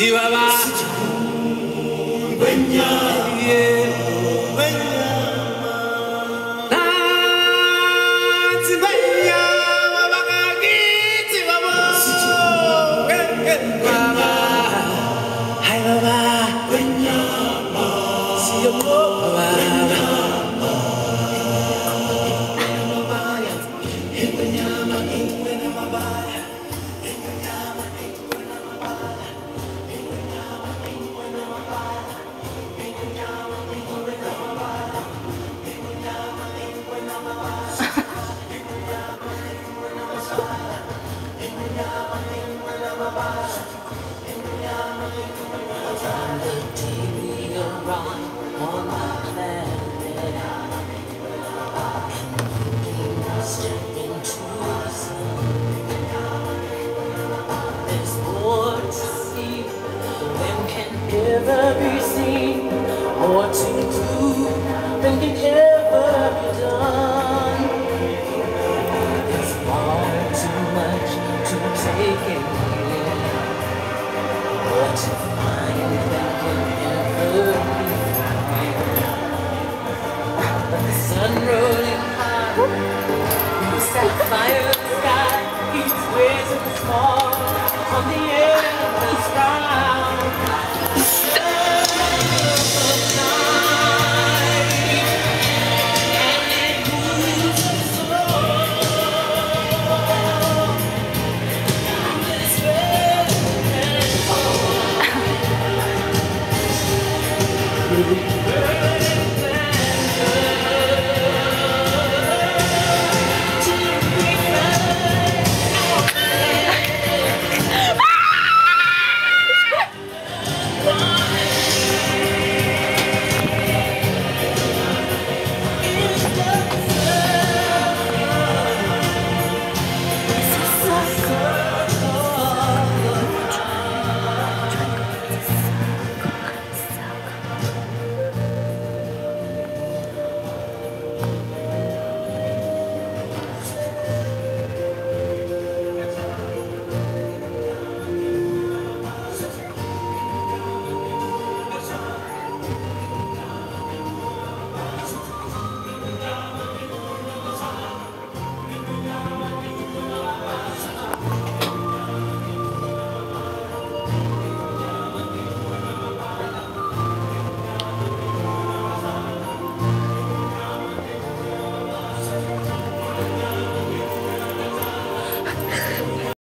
Chihuahua. Yeah. Nasi more to do than can ever be done. It's far too much to take in. What to find that can ever be found. But the sun rolling high, the sapphire sky keeps raising small on the end of the sky.